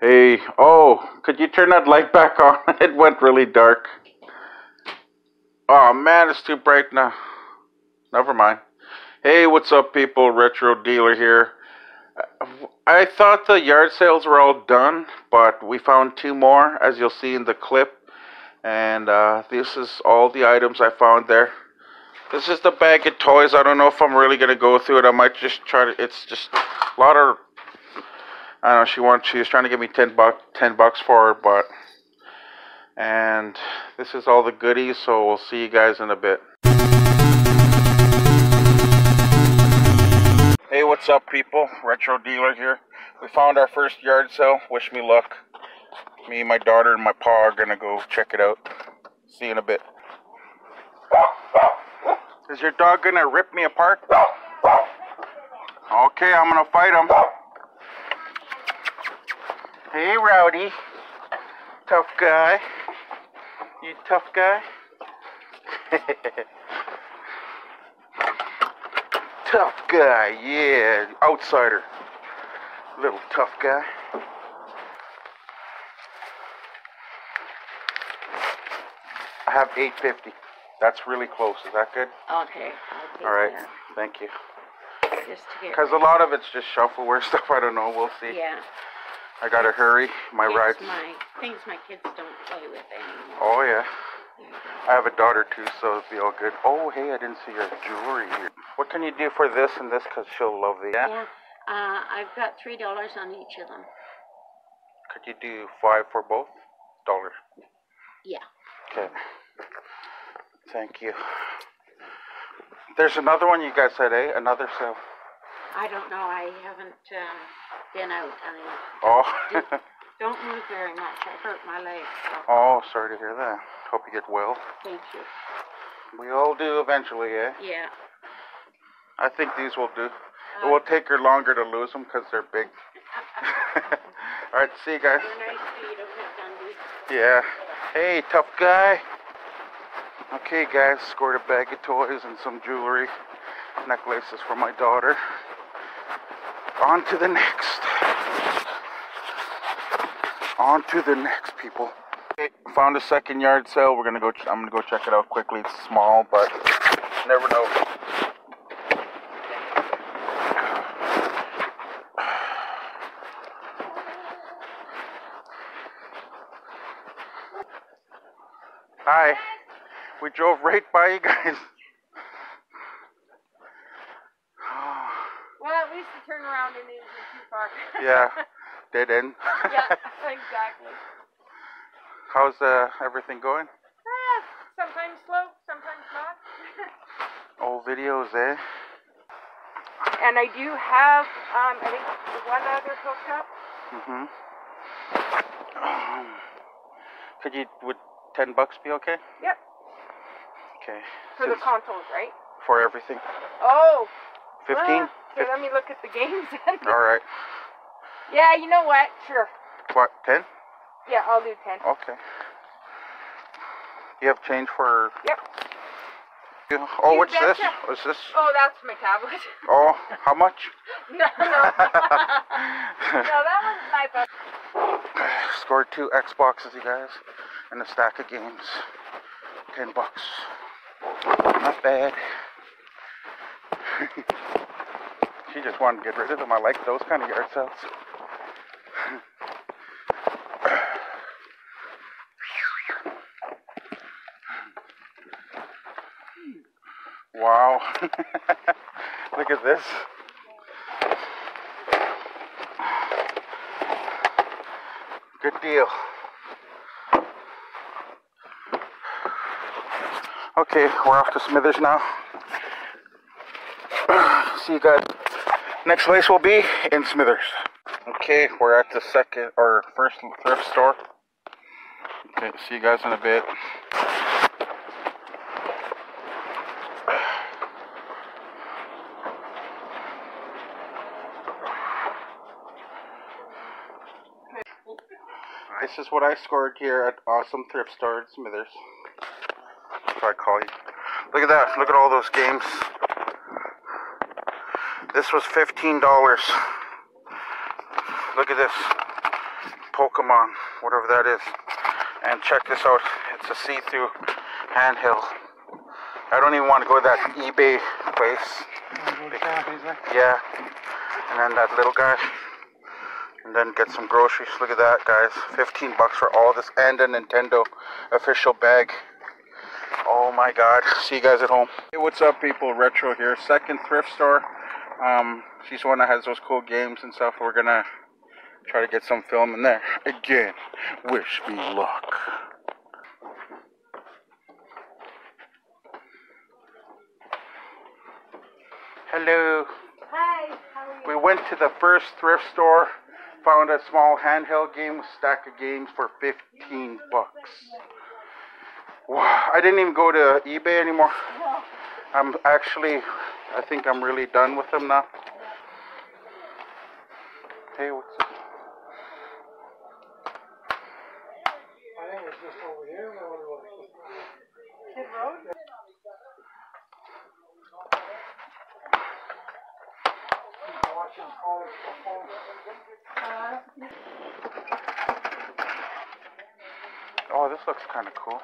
Hey, oh, could you turn that light back on? it went really dark. Oh man, it's too bright now. Never mind. Hey, what's up, people? Retro Dealer here. I thought the yard sales were all done, but we found two more, as you'll see in the clip. And uh, this is all the items I found there. This is the bag of toys. I don't know if I'm really gonna go through it. I might just try to. It's just a lot of. I don't know. She wants. She was trying to give me ten buck, ten bucks for it, but. And this is all the goodies. So we'll see you guys in a bit. Hey, what's up, people? Retro Dealer here. We found our first yard sale. Wish me luck. Me, my daughter, and my pa are gonna go check it out. See you in a bit. Is your dog gonna rip me apart? Okay, I'm gonna fight him. Hey, Rowdy. Tough guy. You tough guy? tough guy, yeah. Outsider. Little tough guy. I have 850. That's really close. Is that good? Okay. All right. that. Thank you. Just to get. Because a lot of it's just shovelware stuff. I don't know. We'll see. Yeah. I gotta hurry. My it's rides. my things my kids don't play with anymore. Oh yeah. There you go. I have a daughter too, so it'll be all good. Oh hey, I didn't see your jewelry here. What can you do for this and this? Cause she'll love these. Yeah. Uh, I've got three dollars on each of them. Could you do five for both? Dollars. Yeah. Okay. Thank you. There's another one you guys said, eh? Another sale. I don't know. I haven't um, been out. I Oh. don't move very much. I hurt my leg. So oh, sorry to hear that. Hope you get well. thank you. We all do eventually, eh? Yeah. I think these will do. It Uh, will take her longer to lose them because they're big. all right, see you guys. They're nice feet. Okay, Dundee. Yeah. Hey, tough guy. Okay, guys, scored a bag of toys and some jewelry, necklaces for my daughter. On to the next. On to the next, people. Okay, found a second yard sale. We're gonna go. I'm gonna go check it out quickly. It's small, but never know. Hi. We drove right by you guys. Well, at least the turnaround isn't too far. yeah, dead end. yeah, exactly. How's uh, everything going? Ah, sometimes slow, sometimes not. Old videos, eh? and I do have, um, I think one other hookup. Mm-hmm. Could you, would 10 bucks be okay? Yep, Okay. for the consoles, right? for everything. Oh. 15? well, ah, here, let me look at the games then. Alright. yeah, you know what? Sure. What, 10? Yeah, I'll do 10. Okay. You have change for... Yep. you- Oh, You what's this? What's this? Oh, that's my tablet. Oh, how much? no, no. no, that one's my phone. Scored two Xboxes, you guys, and a stack of games. Ten bucks. Not bad. She just wanted to get rid of them. I like those kind of yard sales. Wow. Look at this. Good deal. Okay, we're off to Smithers now. See you guys. Next place will be in Smithers. Okay, we're at the second or first thrift store. Okay, see you guys in a bit. This is what I scored here at Awesome Thrift Store in Smithers. What I call you. Look at that. Look at all those games. This was $15. Look at this. Pokemon, whatever that is. And check this out. It's a see-through handheld. I don't even want to go to that eBay place. Yeah. And then that little guy. And then get some groceries. Look at that, guys. 15 bucks for all this and a Nintendo official bag. Oh my god. See you guys at home. Hey, what's up, people? Retro here. Second thrift store. Um, she's the one that has those cool games and stuff. We're gonna try to get some film in there. Again, wish me luck. Hello. Hi, how are you? We went to the first thrift store, found a small handheld game, stack of games for 15 bucks. Wow, I didn't even go to eBay anymore. I'm actually, I think I'm really done with them now. Hey, what's up? Oh, this looks kind of cool.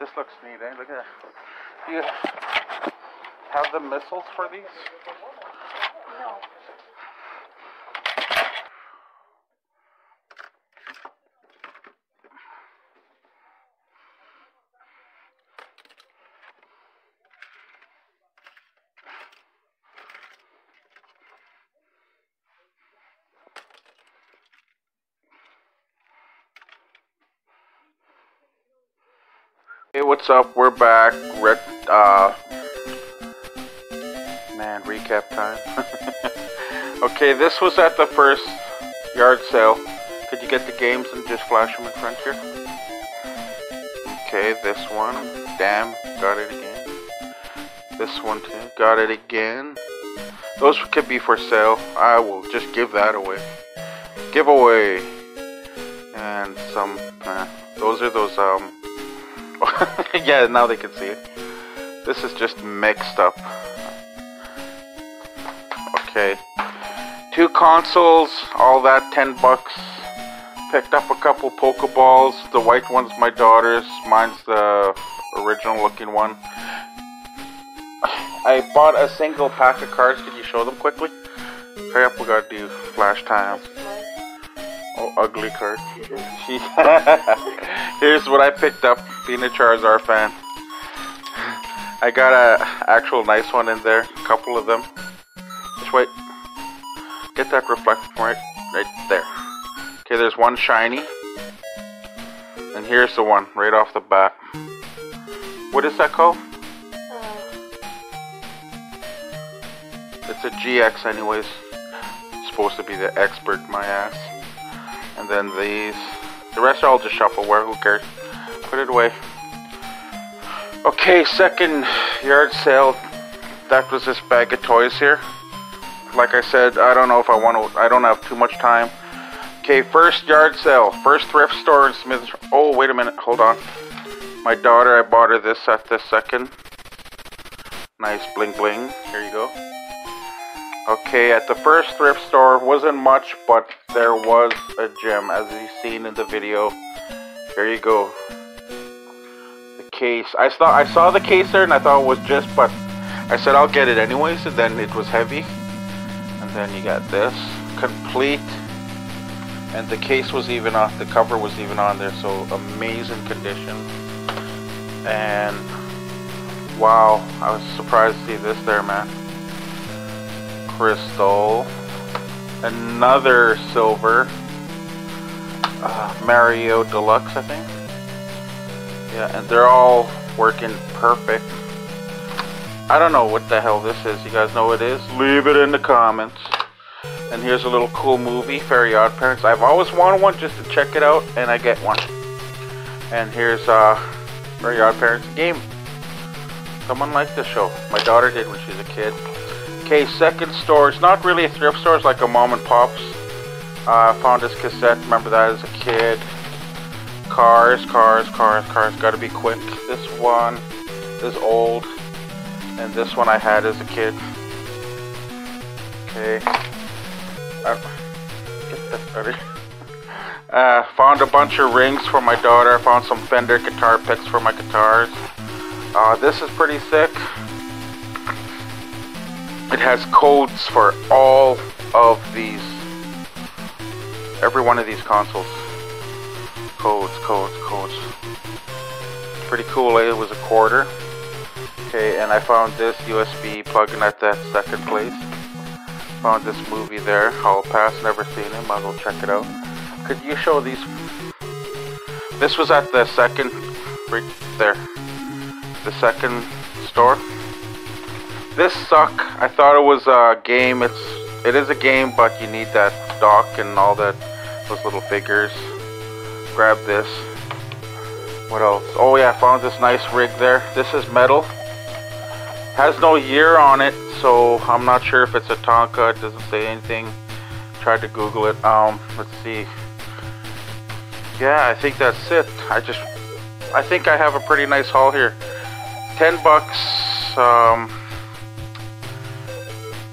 This looks neat, eh? Look at that. You have the missiles for these? Hey, what's up? We're back. Uh, man, recap time. okay, this was at the first yard sale. Could you get the games and just flash them in front here? Okay, this one. Damn, got it again. This one too. Got it again. Those could be for sale. I will just give that away. Giveaway. And some. Uh, those are those um yeah, now they can see it. This is just mixed up. Okay. Two consoles, all that 10 bucks. Picked up a couple Pokeballs. The white one's my daughter's, mine's the original looking one. I bought a single pack of cards. Can you show them quickly? Hurry up, we gotta do flash time. Oh, ugly card. Here's what I picked up, being a Charizard fan. I got a actual nice one in there, a couple of them. Just wait. Get that reflective right, right there. Okay, there's one shiny. And here's the one, right off the bat. What is that called? It's a GX anyways. It's supposed to be the expert, my ass. And then these. The rest are all just shovelware, who cares? Put it away. Okay, second yard sale. That was this bag of toys here. Like I said, I don't know if I want to, I don't have too much time. Okay, first yard sale. First thrift store in Smith. Oh, wait a minute, hold on. My daughter, I bought her this at this second. Nice bling bling. Here you go. Okay, at the first thrift store, wasn't much, but there was a gem, as you've seen in the video. Here you go. Case. I saw I saw the case there, and I thought it was just, but I said I'll get it anyways, and then it was heavy. And then you got this complete, and the case was even off. The cover was even on there, so amazing condition. And wow, I was surprised to see this there, man crystal, another silver, uh, Mario Deluxe, I think. Yeah, and they're all working perfect. I don't know what the hell this is. You guys know what it is? Leave it in the comments. And here's a little cool movie, Fairy Odd Parents. I've always wanted one just to check it out, and I get one. And here's uh, Fairy Odd Parents game. Someone liked the show. My daughter did when she was a kid. Okay, second store. It's not really a thrift store. It's like a mom and pop's. I uh, found this cassette. Remember that as a kid. Cars, cars, cars, cars. Got to be quick. This one is old, and this one I had as a kid. Okay. Uh, get that better. Uh, found a bunch of rings for my daughter. Found some Fender guitar picks for my guitars. Uh, this is pretty sick. It has codes for all of these, every one of these consoles. Codes, codes, codes. Pretty cool. Eh? It was a quarter. Okay, and I found this USB plug-in at that second place. Found this movie there. Hall Pass. Never seen it. Might as well check it out. Could you show these? This was at the second, right there. The second store. This suck. I thought it was a game. It's it is a game, but you need that dock and all that those little figures. Grab this. What else? Oh yeah, I found this nice rig there. This is metal. Has no year on it, so I'm not sure if it's a Tonka. It doesn't say anything. Tried to Google it. Um, let's see. Yeah, I think that's it. I just, I think I have a pretty nice haul here. Ten bucks. Um,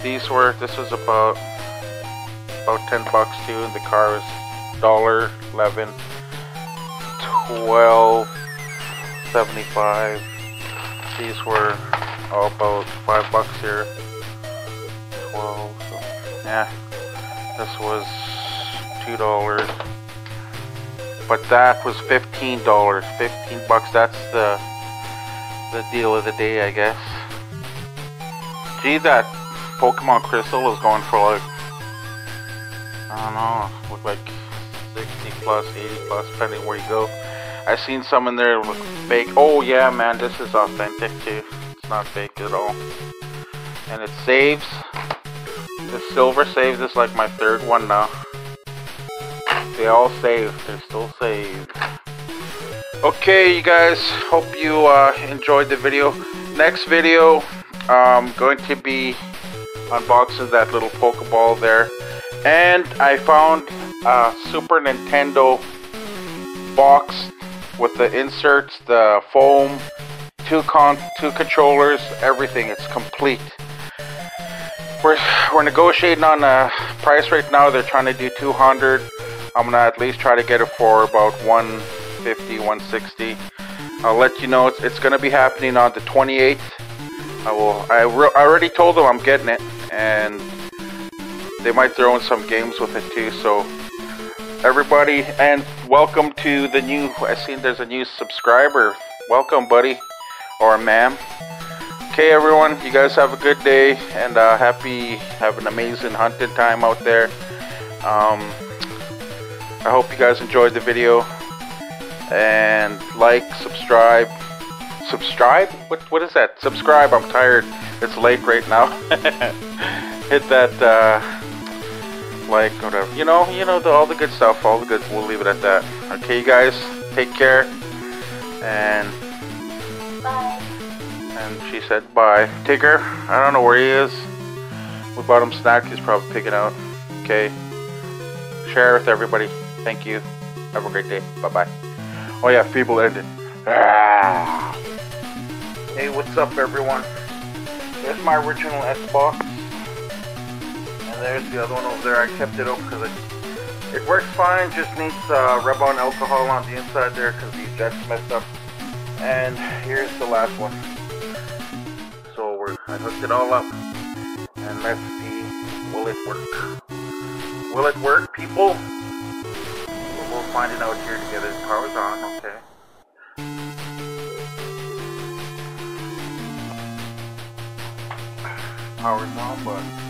these were. This was about about ten bucks too. And the car was dollar eleven, twelve seventy five. These were about five bucks here. Twelve. So, yeah. This was two dollars. But that was fifteen dollars. Fifteen bucks. That's the the deal of the day, I guess. Gee, that Pokemon Crystal is going for like I don't know, look like 60 plus, 80 plus, depending where you go. I've seen some in there with fake. Oh yeah, man, this is authentic too. It's not fake at all. And it saves. The silver saves is like my third one now. They all save. They're still saved. Okay, you guys. Hope you uh, enjoyed the video. Next video, I'm going to be unboxing that little Pokeball there. And I found a Super Nintendo box with the inserts, the foam, two con two controllers, everything. It's complete. We're we're negotiating on a price right now. They're trying to do 200. I'm gonna at least try to get it for about 150, 160. I'll let you know. It's, it's gonna be happening on the 28th. I will. I, I already told them I'm getting it, and they might throw in some games with it too. So everybody, and welcome to the new. I seen there's a new subscriber. Welcome, buddy, or ma'am. Okay, everyone. You guys have a good day, and uh, happy, have an amazing hunting time out there. Um, I hope you guys enjoyed the video, and like, subscribe subscribe? What what is that? Subscribe. I'm tired. It's late right now. Hit that uh, like whatever. You know, you know the, all the good stuff. All the good. We'll leave it at that. Okay, you guys. Take care. And Bye. and she said bye. Take her. I don't know where he is. We bought him snack. He's probably picking out. Okay. Share with everybody. Thank you. Have a great day. Bye bye. Oh yeah, feeble ended. Ah. Hey, what's up, everyone? There's my original Xbox, and there's the other one over there. I kept it open because it it works fine. Just needs uh, rub-on alcohol on the inside there because the jet's messed up. And here's the last one. So we're I hooked it all up, and let's see, will it work? Will it work, people? Well, we'll find it out here together. Power's on. Okay. Power's on, but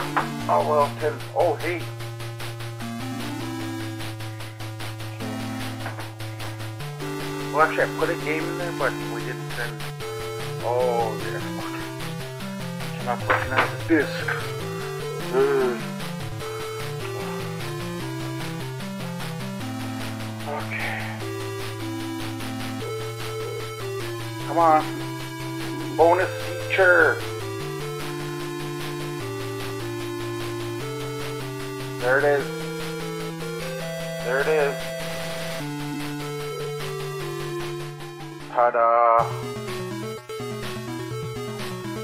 Oh well, ten. Oh hey. Well, actually, I put a game in there, but we didn't send. Oh, yeah. Fuck. Cannot recognize the disc. Ugh. Okay. Come on. Bonus feature. There it is. There it is. Ta-da!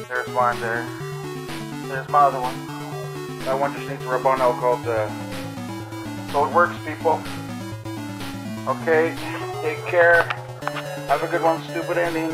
There's mine there. There's my other one. That one just needs to rub on alcohol to... So it works, people. Okay, take care. Have a good one, stupid ending.